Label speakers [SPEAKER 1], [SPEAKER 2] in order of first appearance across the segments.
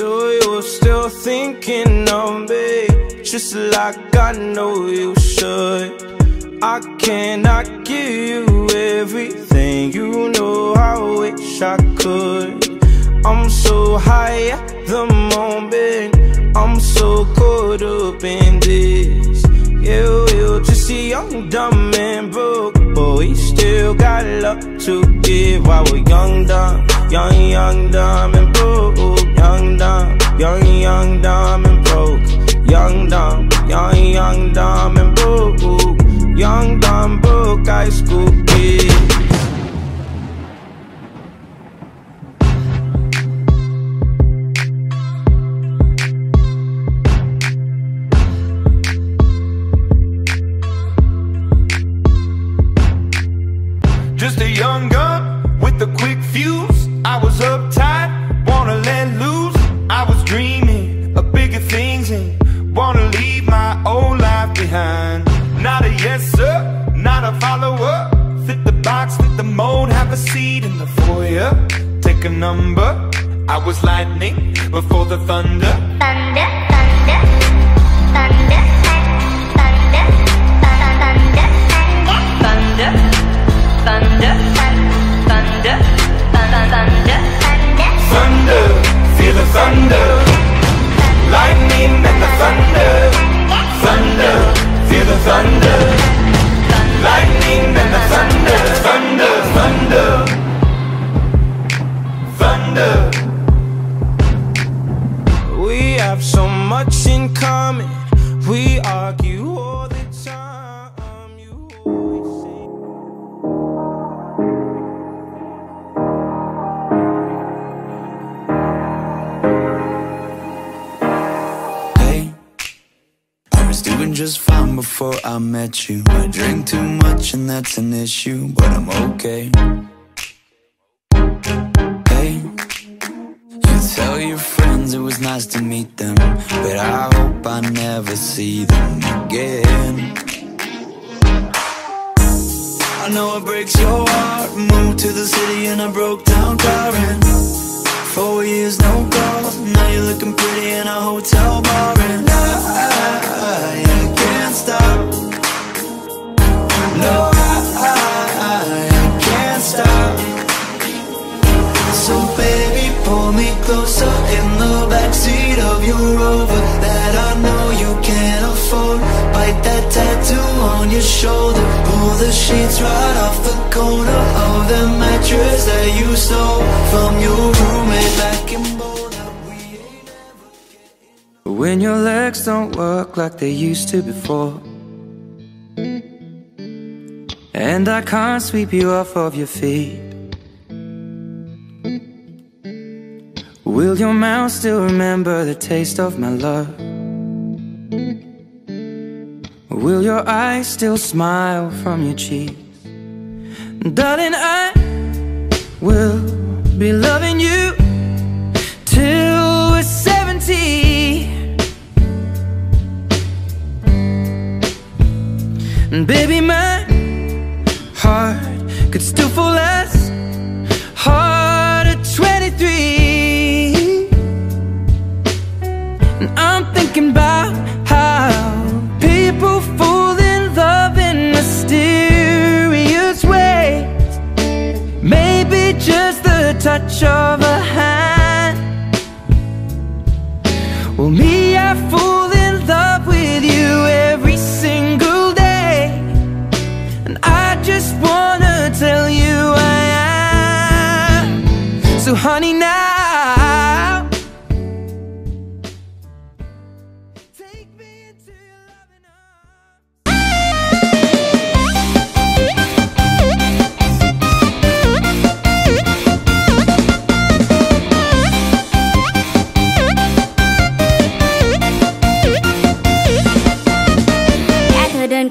[SPEAKER 1] So you're still thinking of me Just like I know you should. I cannot give you everything You know I wish I could. I'm so high at the moment I'm so caught up in this. Yeah, we're just a young, dumb and broke But we still got love to give. While we're young, dumb Young, young, dumb and broke Young, dumb Young, young, dumb and broke. Young, dumb Young, young, dumb and broke. Young, dumb, broke high school kid.
[SPEAKER 2] Just a young gun with a quick fuse. I was uptight, dreaming of bigger things and wanna leave my old life behind. Not a yes sir, not a follower. Fit the box, fit the mold, have a seat in the foyer. Take a number. I was lightning before the thunder.
[SPEAKER 3] Thunder, thunder,
[SPEAKER 1] much in common. We argue all the time.
[SPEAKER 4] Hey, I was doing just fine before I met you. I drink too much and that's an issue, but I'm okay. Nice to meet them, but I hope I never see them again. I know it breaks your heart. Moved to the city and I broke down crying. Four years, no calls. Now you're looking pretty in a hotel bar, closer in the backseat of your Rover that I know you can't afford. Bite that tattoo on your shoulder. Pull the sheets right off the corner of the mattress that you stole from your roommate back in Boulder.
[SPEAKER 1] When your legs don't work like they used to before And I can't sweep you off of your feet Will your mouth still remember the taste of my love? Will your eyes still smile from your cheeks? Darling, I will be loving you Well, me, I fall in love with you every single day. And I just wanna tell you I am. So honey,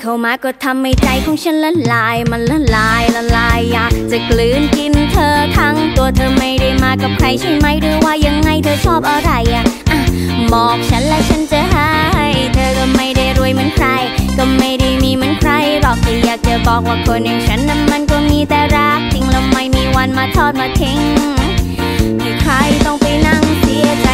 [SPEAKER 3] เธอเดินเข้ามาก็ทำให้ใจของฉันละลาย มันละลายละลายอยากจะกลืนกินเธอทั้งตัวเธอไม่ได้มากับใครใช่ไหมหรือว่ายังไงเธอชอบอะไรอะอะบอกฉันและฉันจะให้เธอก็ไม่ได้รวยเหมือนใคร ก็ไม่ได้มีเหมือนใครหรอกแต่อยากจะบอกว่าคนอย่างฉันนั้นมันก็มีแต่รักจริงแล้วไม่มีวันมาทอดมาทิ้งให้ใครต้องไปนั่งเสียใจ